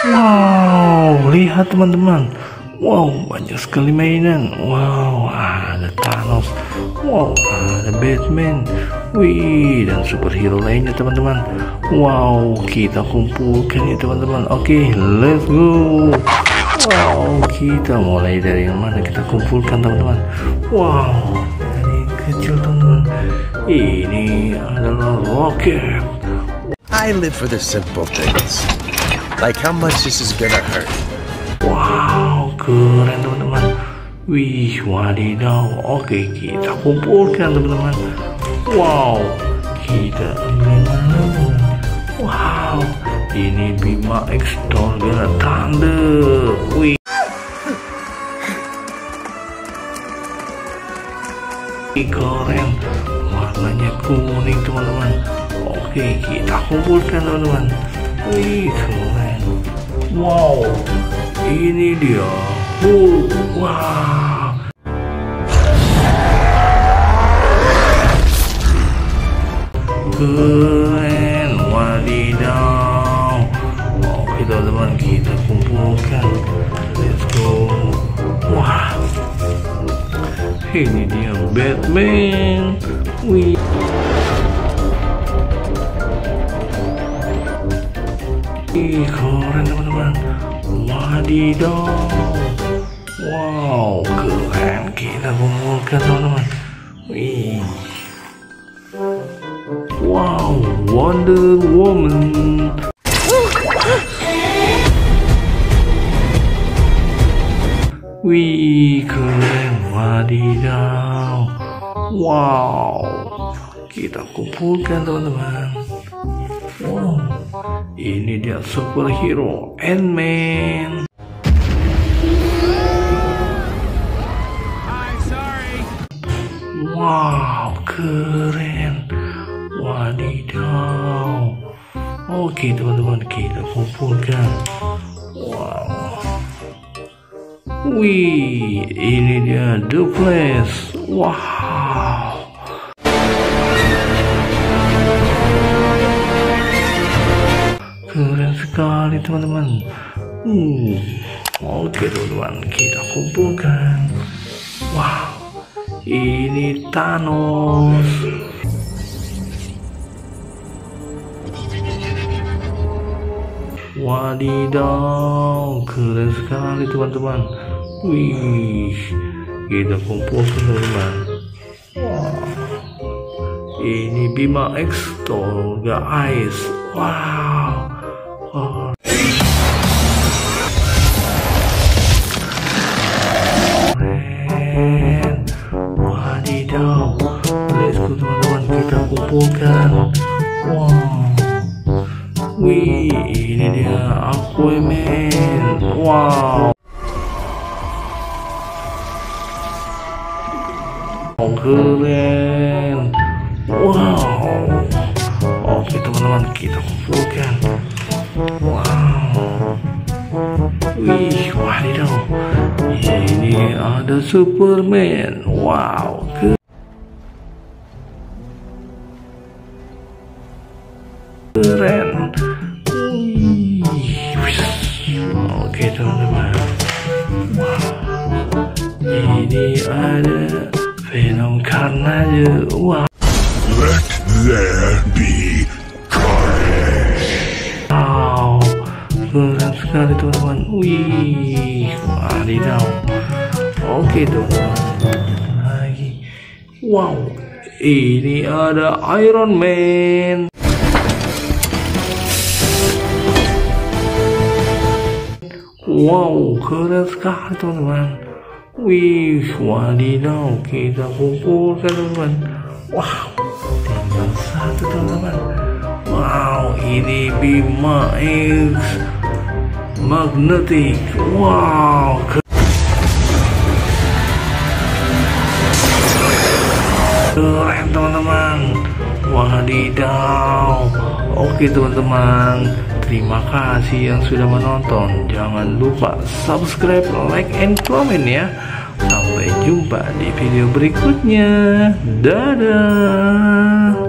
Wow, lihat teman-teman. Wow, banyak sekali mainan. Wow, ada Thanos. Wow, ada Batman. Wih, dan superhero lainnya teman-teman. Wow, kita kumpulkan ya teman-teman. Oke, let's go. Wow, kita mulai dari yang mana kita kumpulkan teman-teman. Wow, ini kecil teman-teman. Ini adalah roket. I live for the simple things. Like how much this is gonna hurt. Wow, keren teman-teman. Wih, wadidaw. Oke, kita kumpulkan teman-teman. Wow, kita ambil mana? teman? Wow, ini Bima X Torgala Thunder. Wih, keren. Warnanya kuning teman-teman. Oke, kita kumpulkan teman-teman. Wih, keren. Wow, ini dia. Hulk. Wow. Keren, wadidaw. Oke teman-teman, kita kumpulkan. Let's go. Wah, ini dia Batman. Wih. Ih, keren teman-teman. Wadidaw. Wow, keren kita kumpulkan teman-teman. Wow, Wonder Woman. Wih, keren wadidaw. Wow, kita kumpulkan teman-teman. Wow, ini dia superhero Ant-Man. Wow, keren. Wadidaw. Oke teman-teman, kita kumpulkan. Wow. Wih, ini dia The Flash. Wow. Keren sekali teman-teman. Hmm. Oke teman-teman, kita kumpulkan. Wow. Ini Thanos. Wadidaw, keren sekali teman-teman. Wih, kita kumpulkan teman-teman. Wah, ini Bima X Tolga Ice. Wow. Wadidaw. Let's go teman-teman, kita kumpulkan. Wow. Wih, ini dia Aquaman. Wow. Oh, keren. Wow. Oke teman-teman, kita kumpulkan. Wow. Ada Superman. Wow. Keren. Oke teman-teman. Wow. Ini ada Venom Carnage. Wow. Let there be carnage. Wow, keren sekali teman-teman. Wih, wadidaw. Oke teman-teman, lagi. Wow, ini ada Iron Man. Wow, keren sekali teman-teman. Wih, wadidaw, kita kumpulkan teman-teman. Wow, tinggal satu teman-teman. Wow, ini Bima X Magnetic. Wow, keren teman-teman. Wadidaw. Oke teman-teman, terima kasih yang sudah menonton. Jangan lupa subscribe, like, and comment ya. Sampai jumpa di video berikutnya. Dadah.